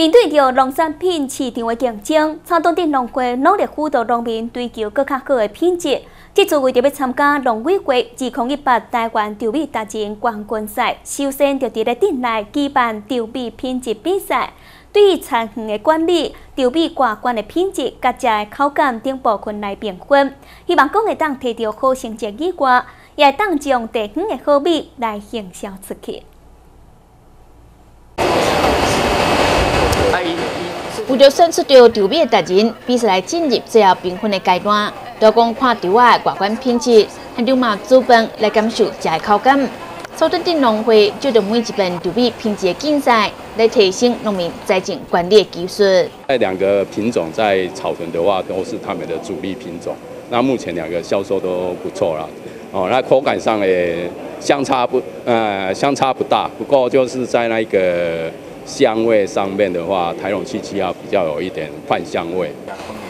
面对着农产品市场的竞争，草东镇农会努力辅导农民追求更较好的品质。这次为着要参加农委会自控一百台湾稻米达人冠军赛，首先就伫咧镇内举办稻米品质比赛。对于产园的管理、稻米挂冠的品质、甲食的口感等部分来评分，希望讲会当摕到好成绩以外，也会当将地方的好米来营销出去。为了选出到稻米的达人，比赛来进入最后评分的阶段。多讲看稻啊外观品质，还有嘛主办来感受食的口感。草屯镇农会就着每一本稻米品质的竞赛，来提升农民栽种管理的技术。在两个品种在草屯的话，都是他们的主力品种。那目前两个销售都不错啦。哦，那口感上也相差不呃相差不大，不过就是在那个。香味上面的话，台农七七要比较有一点饭香味。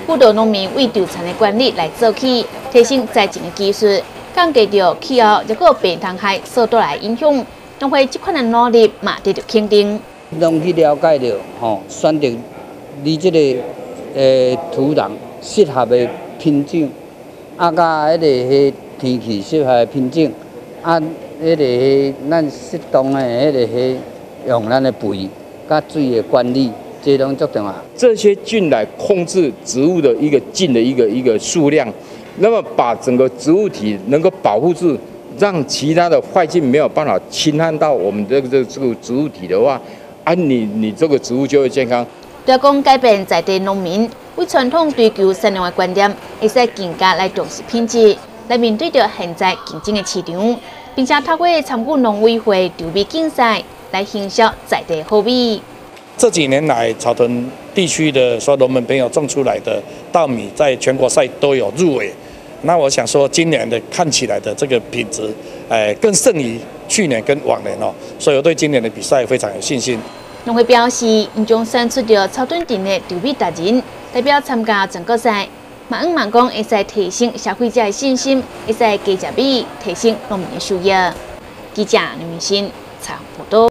不少农民为稻产的管理来做起，提升栽种的技术，降低着气候这个病虫害所带来影响。农会这款的努力嘛得到肯定。拢去了解着，吼，选择你这个诶土壤适合的品种，啊，甲迄个迄天气适合的品种，啊，迄个迄咱适当的迄个迄用咱的肥。加水的管理，这拢足重要。这些菌来控制植物的一个菌的一个一个数量，那么把整个植物体能够保护住，让其他的坏菌没有办法侵害到我们这个这这个植物体的话，啊，你你这个植物就会健康。要讲改变在地农民为传统追求善良的观点，会使更加来重视品质，来面对着现在竞争的市场，并且透过参与农委会筹备竞赛。来行销在地货币。这几年来，草屯地区的所有农民朋友种出来的稻米，在全国赛都有入围。那我想说，今年的看起来的这个品质，哎，更胜于去年跟往年哦。所以我对今年的比赛非常有信心。农会表示，已经选出的草屯镇的稻米达人，代表参加整个赛。马恩满讲，会使提升消费者的信心，会使加食米，提升农民的收益。记者刘明新。